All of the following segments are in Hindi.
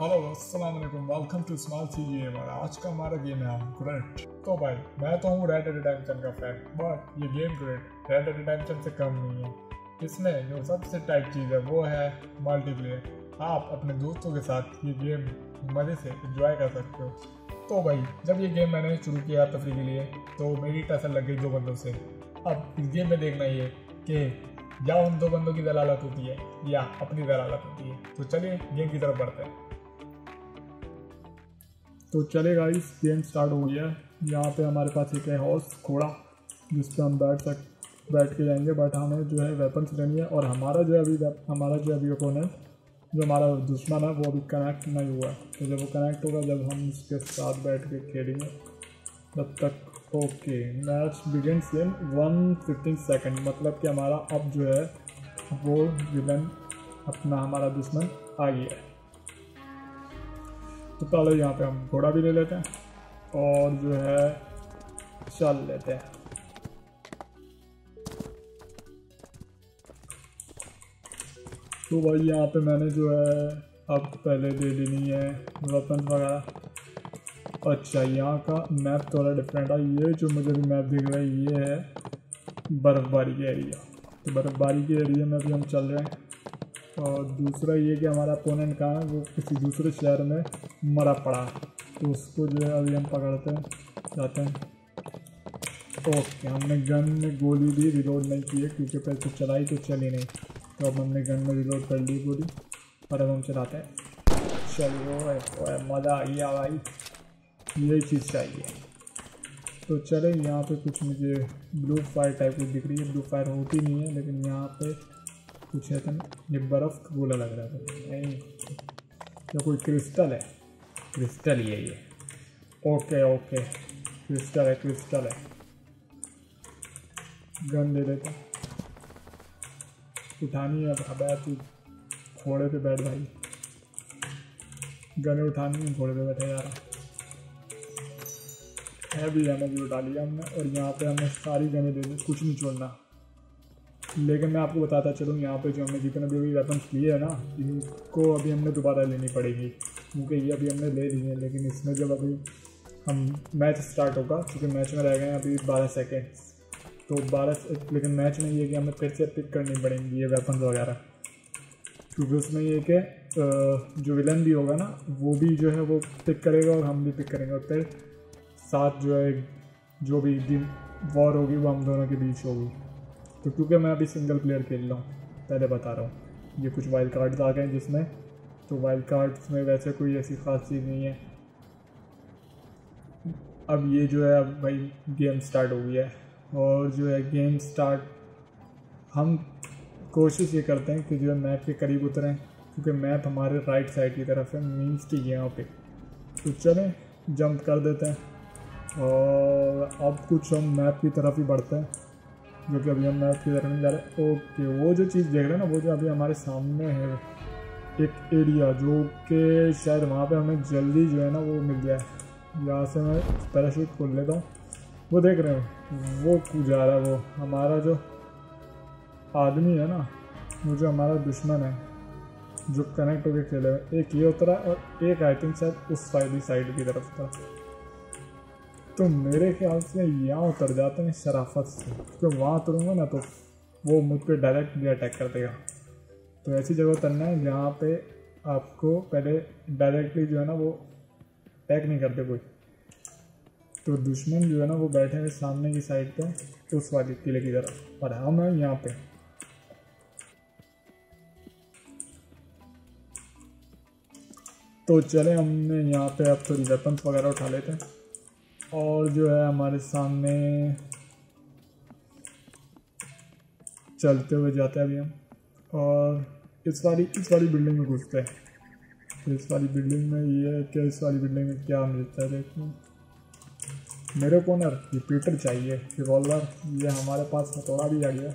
हेलो अस्सलाम वालेकुम welcome to small sea game और आज का हमारा गेम है ग्रेट तो भाई, मैं तो हूँ रेड रिडेम्पशन का फ़ैन बट ये गेम ग्रेट रेड रिडेम्पशन से कम नहीं है। इसमें जो सबसे टाइप चीज़ है, वो है मल्टीप्लेयर आप अपने दोस्तों के साथ ये गेम मज़े से इंजॉय कर सकते हो। तो भाई, जब ये गेम मैंने शुरू किया तफरी के लिए तो मेरी टसल लग गई दो बंदों से। अब इस गेम में देखना ये कि या उन दो बंदों की दलालत होती है, या अपनी दलालत होती है। तो चलिए गेम की तरफ़ बढ़ते हैं। तो चलेगा इस गेम स्टार्ट हो गया है। यहाँ पे हमारे पास एक है हॉर्स घोड़ा, जिस पर हम बैठ सक, बैठ के जाएँगे। बट हमें जो है वेपन्स लेनी है। और हमारा जो अभी हमारा जो अभी ओपोनेंट जो हमारा दुश्मन है, वो अभी कनेक्ट नहीं हुआ है। तो जब वो कनेक्ट होगा, जब हम उसके साथ बैठ के खेलेंगे, तब तक okay match begins in one fifteen second मतलब कि हमारा अब जो है, वो विलन अपना हमारा दुश्मन आ गया है। तो पहले यहाँ पे हम घोड़ा भी ले लेते हैं और जो है चल लेते हैं। तो भाई यहाँ पे मैंने जो है अब पहले दे लेनी है वेपन वगैरह। अच्छा यहाँ का मैप थोड़ा डिफरेंट है। ये जो मुझे भी मैप दिख रहा है, ये है बर्फ़बारी के एरिया तो बर्फ़बारी के एरिया में भी हम चल रहे हैं। और दूसरा ये कि हमारा अपोनेंट कहाँ है? वो किसी दूसरे शहर में मरा पड़ा। तो उसको जो है अभी हम पकड़ते हैं, जाते हैं। ओके, हमने गन में गोली भी रिलोड नहीं की है, क्योंकि पहले तो चलाई तो चली नहीं। तो अब हमने गन में रिलोड कर ली गोली, और अब हम चलाते हैं। चलिए मज़ा आ गया भाई। यही चीज़ चाहिए। तो चले, यहाँ पे कुछ मुझे ब्लू फायर टाइप की दिख रही है। ब्लू फायर होती नहीं है, लेकिन यहाँ पे कुछ है तो ये बर्फ़ गोला लग रहा था। नहीं। ये कोई क्रिस्टल है। क्रिस्टल ही है ये। Okay okay. क्रिस्टल है क्रिस्टल है। गन दे देता। उठानी है अब तू घोड़े पे बैठ भाई। गन उठानी है, घोड़े पे बैठे यार। है भी है भी उठा लिया हमने और यहाँ पे हमने सारी गने दे दी। कुछ नहीं छोड़ना। लेकिन मैं आपको बताता चलूँ, यहाँ पे जो हमने जितने भी वेपन्स लिए हैं ना, इनको अभी हमने दोबारा लेनी पड़ेगी। क्योंकि ये अभी हमने ले लिए हैं, लेकिन इसमें जब अभी हम मैच स्टार्ट होगा, क्योंकि मैच में रह गए हैं अभी बारह सेकेंड तो बारह लेकिन मैच में ये कि हमें फिर से पिक करनी पड़ेंगी ये वेपन्स वगैरह। क्योंकि उसमें ये कि जो विलन भी होगा ना, वो भी जो है वो पिक करेगा और हम भी पिक करेंगे। और फिर साथ जो है, जो भी वॉर होगी, वो हम दोनों के बीच होगी। तो क्योंकि मैं अभी सिंगल प्लेयर खेल रहा हूँ, पहले बता रहा हूँ। ये कुछ वाइल्ड कार्ड्स आ गए हैं जिसमें तो वाइल्ड कार्ड्स में वैसे कोई ऐसी ख़ास चीज़ नहीं है। अब ये जो है, अब भाई गेम स्टार्ट हो गया है। और जो है गेम स्टार्ट हम कोशिश ये करते हैं कि जो है मैप के करीब उतरें, क्योंकि मैप हमारे राइट साइड की तरफ़ है मीन्स की यहाँ पे। तो चलें जंप कर देते हैं। और अब कुछ हम मैप की तरफ़ ही बढ़ते हैं। जो कि अभी हम मैप की तरफ़ नहीं जा रहे। ओके, वो जो चीज़ देख रहे हैं ना, वो जो अभी हमारे सामने है, एक एरिया जो कि शायद वहाँ पे हमें जल्दी जो है ना वो मिल जाए। यहाँ से मैं पैराशूट खोल लेता हूँ। वो देख रहे हो, वो कूद जा रहा है वो हमारा जो आदमी है ना, वो जो हमारा दुश्मन है, जो कनेक्ट होकर खेले हुए एक ये उतरा और एक आई थिंक शायद उस साइड ही साइड की तरफ़ था। तो मेरे ख्याल से यहाँ उतर जाते हैं शराफत से। क्योंकि वहाँ उतरूँगा ना तो वो मुझ पर डायरेक्ट भी अटैक कर देगा। तो ऐसी जगह उतरना है जहाँ पे आपको पहले डायरेक्टली जो है ना वो अटैक नहीं करते कोई। तो दुश्मन जो है ना वो बैठे हैं सामने की साइड पे उस वाली किले की तरफ़। और हम हैं यहाँ पे। तो चले, हमने यहाँ पे अब थोड़ी वेपन्स वगैरह उठा लेते हैं। और जो है हमारे सामने चलते हुए जाते हैं अभी हम। और इस वाली इस वाली बिल्डिंग में घुसते हैं। तो इस वाली बिल्डिंग में ये है क्या इस वाली बिल्डिंग में क्या मिलता है देखो। मेरे को ना रिपीटर चाहिए रिवॉल्वर ये हमारे पास हथौड़ा भी आ गया,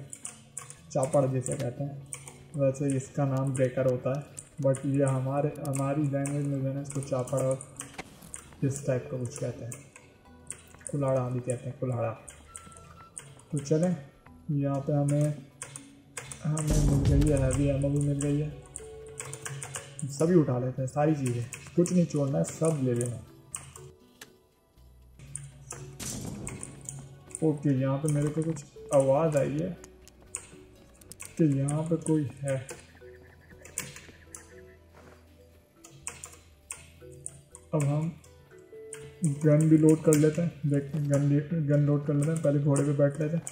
चापड़ जैसे कहते हैं। वैसे इसका नाम ब्रेकर होता है बट ये हमारे, हमारी लैंग्वेज में जो है इसको चापड़ और इस टाइप का कुछ कहते हैं। कुल्हाड़ा भी कहते हैं, कुल्हाड़ा। तो चलें, यहाँ पे हमें हमें मिल गई है हैवी एमओ भी मिल गई है। सभी उठा लेते हैं, सारी चीज़ें। कुछ नहीं छोड़ना है, सब ले लेना ओके, यहाँ पे मेरे को कुछ आवाज़ आई है कि यहाँ पे कोई है। अब हम गन भी लोड कर लेते हैं। देख, गन गन लोड कर लेते हैं। पहले घोड़े पे बैठ लेते हैं।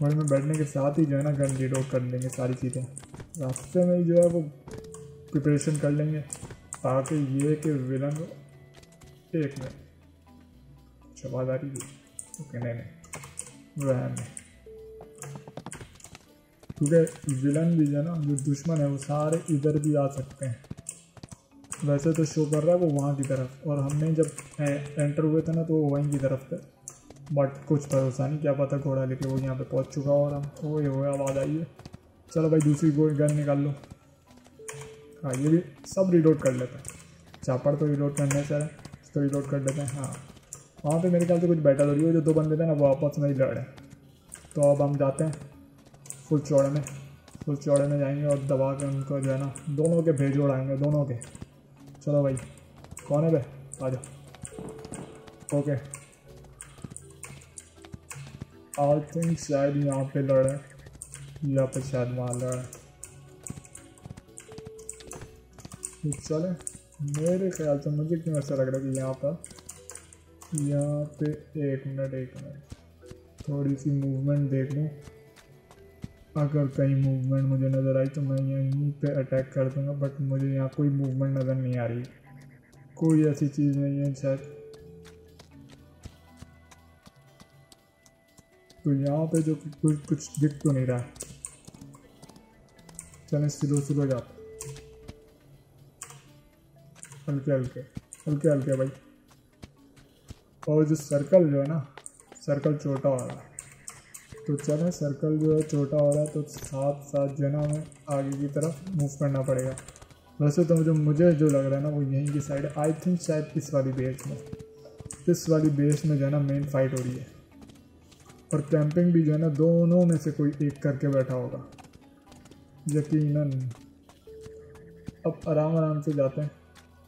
घोड़े में बैठने के साथ ही जो है ना, गन रीलोड कर लेंगे सारी चीज़ें। रास्ते में जो है वो प्रिपरेशन कर लेंगे ताकि ये कि विलन एक आ रही थी ओके, नहीं नहीं। वह नहीं क्योंकि विलन भी जो है ना, जो दुश्मन है, वो सारे इधर भी आ सकते हैं। वैसे तो शो कर रहा है वो वहाँ की तरफ़। और हमने जब एंटर हुए थे ना तो वो वहीं की तरफ़ थे। बट कुछ भरोसा नहीं, क्या पता घोड़ा लेके वो यहाँ पे पहुँच चुका और हम, ओए हो आवाज़ आई है। चलो भाई, दूसरी गोल गन निकाल लो। हाँ ये भी सब रिलोड कर लेते हैं। चापड़ तो रिलोड करने से इसको रिलोड कर लेते हैं हाँ। वहाँ पे मेरे ख्याल से कुछ बैटल हो रही है, जो दो बंदे थे ना, वो आपस में ही लड़े तो अब हम जाते हैं फुल चौड़े में। फुल चौड़े में जाएँगे और दबा के उनको जो है ना, दोनों के भेज उड़ाएँगे दोनों के। चलो भाई, कौन है भाई आ जाओ। ओके आई थिंक शायद यहाँ पे लड़े यहाँ पे शायद वहाँ लड़े तो चले, मेरे ख्याल से मुझे क्यों ऐसा लग रहा है कि यहाँ पर, यहाँ पे एक मिनट एक मिनट। थोड़ी सी मूवमेंट देख लूँ। अगर कहीं मूवमेंट मुझे नज़र आई तो मैं यहीं पे अटैक कर दूँगा बट मुझे यहाँ कोई मूवमेंट नज़र नहीं आ रही। कोई ऐसी चीज़ नहीं है शायद तो यहाँ पे जो कुछ कुछ दिख तो नहीं रहा। चलें स्लो स्लो जाते हल्के हल्के हल्के हल्के भाई। और जो सर्कल जो है ना सर्कल छोटा है तो चलें सर्कल जो है छोटा हो रहा है तो साथ साथ जो है ना हमें आगे की तरफ़ मूव करना पड़ेगा। वैसे तो जो मुझे जो लग रहा है ना, वो यहीं की साइड आई थिंक शायद इस वाली बेस में। इस वाली बेस में जो है ना मेन फाइट हो रही है। और कैंपिंग भी जो है ना, दोनों में से कोई एक करके बैठा होगा। यकीनन। अब आराम आराम से जाते हैं,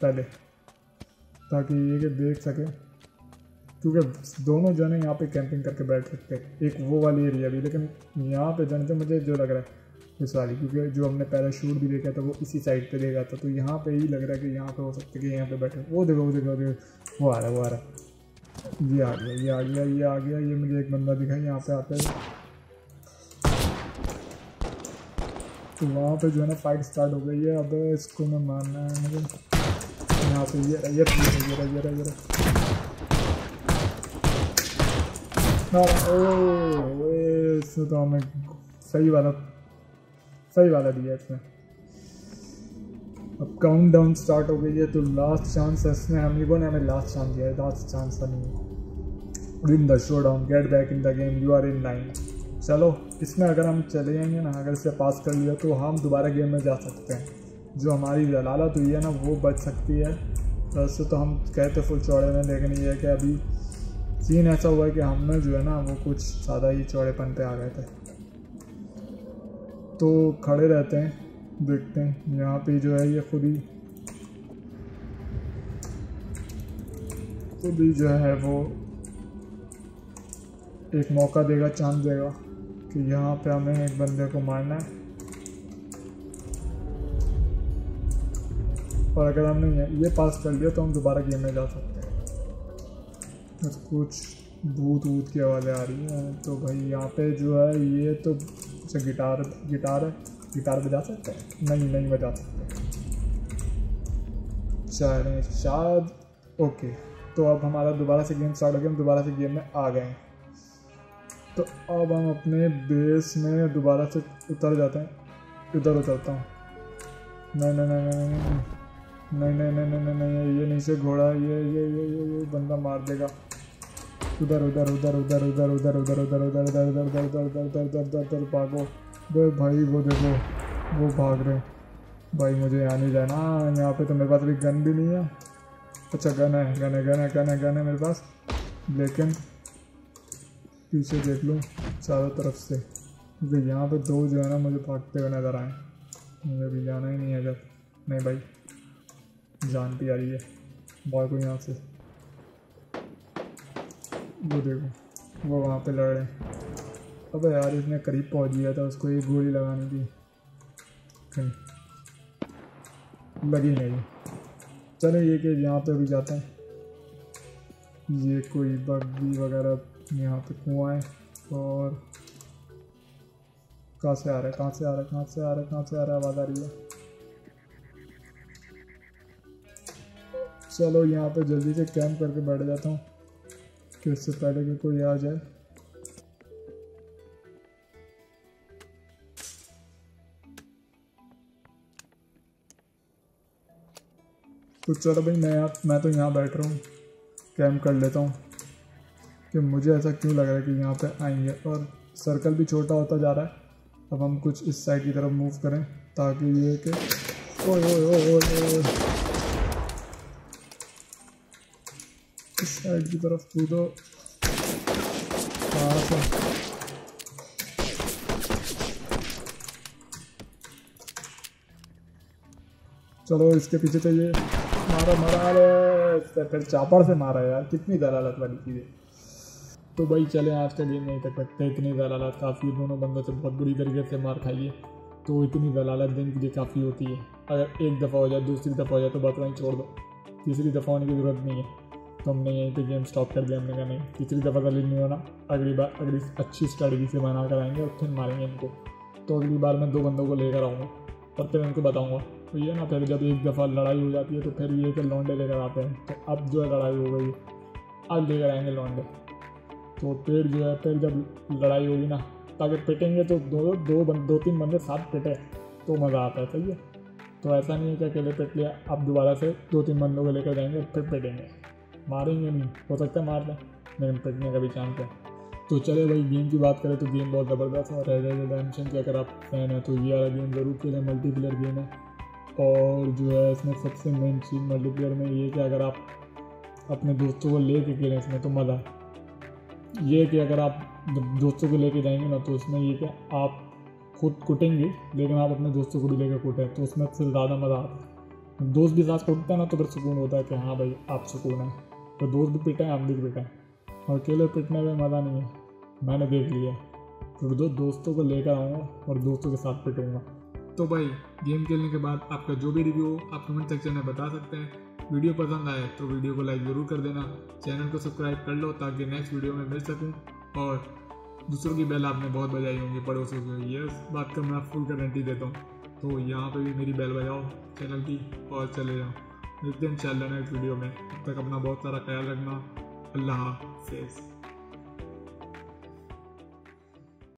पहले। ताकि ये कि देख सकें। क्योंकि दोनों जो है यहाँ पे कैंपिंग करके बैठ सकते हैं। एक वो वाली एरिया भी, लेकिन यहाँ पे जाने है मुझे जो लग रहा है, इस वाली, क्योंकि जो हमने पहले शूट भी देखा था, वो इसी साइड पे देखा था। तो यहाँ पे ही लग रहा है कि यहाँ पे हो सकता है कि यहाँ पे बैठे। वो देखो वो देखो देखो। वो आ रहा है, वो आ रहा है। ये आ गया, ये आ गया, ये आ गया, ये मुझे एक बंदा दिखा, यहाँ पे आता है। तो वहाँ पे जो है ना फाइट स्टार्ट हो गई है। अब इसको मैं मानना है मुझे। यहाँ पे ये ये ये ये हाँ ओ तो हमें सही वाला सही वाला दिया इसमें अब काउंट डाउन स्टार्ट हो गई है तो लास्ट चांस है हम लोगों ने हमें लास्ट चांस दिया है लास्ट चांस था नहीं। Win the showdown get back in the game you are in line चलो, इसमें अगर हम चले जाएँगे ना, अगर इसे पास कर लिया तो हम दोबारा गेम में जा सकते हैं। जो हमारी जलालत हुई है ना, वो बच सकती है। वैसे तो हम कहते फुल चौड़े में, लेकिन ये है कि अभी सीन ऐसा हुआ कि हमने जो है ना वो कुछ ज़्यादा ही चौड़ेपन पे आ गए थे। तो खड़े रहते हैं, देखते हैं, यहाँ पे जो है ये खुद ही खुद ही जो है वो एक मौका देगा, चांस देगा कि यहाँ पे हमें एक बंदे को मारना है। और अगर हमने ये पास कर लिया तो हम दोबारा गेम में जा सकते हैं। कुछ भूत वूत की आवाज़ें आ रही हैं तो भाई यहाँ पे जो है ये तो अच्छा गिटार गिटार है गिटार बजा सकते हैं नहीं नहीं बजा सकते चलें शायद ओके तो अब हमारा दोबारा से गेम स्टार्ट हो गया हम दोबारा से गेम में आ गए तो अब हम अपने बेस में दोबारा से उतर जाते हैं इधर उतरता हूँ नहीं नहीं नहीं नहीं नहीं नहीं नहीं नहीं नहीं नहीं ये नीचे घोड़ा ये ये ये ये ये बंदा मार देगा उधर उधर उधर उधर उधर उधर उधर उधर उधर उधर उधर उधर उधर उधर उधर उधर उधर उधर भागो दे भाई वो देखो वो भाग रहे भाई मुझे यहाँ नहीं जाना यहाँ पे तो मेरे पास अभी गन भी नहीं है अच्छा गन है गन है गन है गन है गन है मेरे पास लेकिन पीछे देख लो चारों तरफ़ से क्योंकि यहाँ पे दो जो है ना मुझे भागते हुए नज़र आए मुझे अभी जाना ही नहीं है जब नहीं भाई जान भी आ रही है बॉय को यहाँ से वो देखो वो वहाँ पे लड़ रहे हैं। अबे यार इसने करीब पहुँच गया था, उसको एक गोली लगाने की कहीं। लगी नहीं। चलो ये कि यहाँ पे अभी जाते हैं। ये कोई बग्गी वगैरह यहाँ पे कुआँ है, और कहाँ से आ रहा है, कहाँ से आ रहा है, कहाँ से आ रहा है, कहाँ से आ रहा है, आवाज़ आ रही है। चलो यहाँ पे जल्दी से कैंप करके बैठ जाता हूँ। कि इससे पहले कि कोई आ जाए। तो चलो भाई, मैं यहाँ मैं तो यहाँ बैठ रहा हूँ कैंप कर लेता हूँ। कि मुझे ऐसा क्यों लग रहा है कि यहाँ पे आएँगे? और सर्कल भी छोटा होता जा रहा है। अब हम कुछ इस साइड की तरफ़ मूव करें, ताकि ये कि ओए ओए ओए ओए। इस साइड की तरफ़ कूदो चलो इसके पीछे चाहिए मारा मारा अरे फिर चापड़ से मारा यार कितनी दलालत वाली चीज़ है तो भाई चले आज का गेम नहीं तक रखते इतनी दलालत काफ़ी दोनों बंदों से बहुत बुरी तरीके से मार खाइए तो इतनी दलालत दिन के लिए काफ़ी होती है अगर एक दफ़ा हो जाए दूसरी दफ़ा हो जाए तो बात वहीं छोड़ दो तीसरी दफ़ा होने की ज़रूरत नहीं है तो हमने यहीं पे गेम स्टॉप कर दिया हमने कहा नहीं। तीसरी दफ़ा दलील नहीं होना अगली बार अगली अच्छी स्ट्रेटजी से बना कर आएँगे और फिर मारेंगे इनको तो अगली बार मैं दो बंदों को लेकर आऊँगा और फिर उनको बताऊँगा। तो ये ना फिर जब एक दफ़ा लड़ाई हो जाती है तो फिर ये कि लौंडे लेकर आते हैं। तो अब जो है लड़ाई हो गई। अब लेकर आएँगे लौंडे। तो पेड़ जो है फिर जब लड़ाई होगी ना ताकि पिटेंगे तो दो दो बन, दो तीन बंदे साथ पिटे तो मज़ा आता है सही है। तो ऐसा नहीं है कि अकेले पिट लिया अब दोबारा से दो तीन बंदों को लेकर जाएँगे फिर पिटेंगे। मारेंगे नहीं। हो सकता है मार दें। लेकिन पिटने का भी चांस है। तो चले भाई गेम की बात करें तो गेम बहुत ज़बरदस्त है और रेड रेड रिडेम्पशन की अगर आप फ़ैन है तो ये वाला गेम ज़रूर खेलें मल्टीप्लेयर गेम है। और जो है इसमें सबसे मेन चीज़ मल्टीप्लेयर में ये कि अगर आप अपने दोस्तों को ले कर खेलें, इसमें तो मज़ा। ये कि अगर आप दोस्तों को लेके जाएँगे ना तो उसमें ये कि आप खुद कुटेंगे, लेकिन आप अपने दोस्तों को भी लेकर कुटें तो उसमें फिर ज़्यादा मज़ा आता है। दोस्त भी साथ कुटते हैं ना तो फिर सुकून होता है कि हाँ भाई, आप सुकून है। तो दोस्त भी पिटे हैं हम भी पिटे हैं। और अकेले पिटने में मज़ा नहीं है। मैंने देख लिया। तो दो दोस्तों को लेकर आऊँगा और दोस्तों के साथ पिटूँगा। तो भाई, गेम खेलने के बाद आपका जो भी रिव्यू हो, आप कमेंट सेक्शन में बता सकते हैं। वीडियो पसंद आए तो वीडियो को लाइक ज़रूर कर देना। चैनल को सब्सक्राइब कर लो ताकि नेक्स्ट वीडियो में मिल सकूँ। और दूसरों की बेल आपने बहुत बजाई होंगी पड़ोसियों को ये बात का मैं फुल गारंटी देता हूँ। तो यहाँ पे भी मेरी बेल बजाओ चैनल की, और चले जाओ। मिलते हैं इंशाल्लाह नेक्स्ट वीडियो में। तब तक अपना बहुत सारा ख्याल रखना। अल्लाह हाफिज़।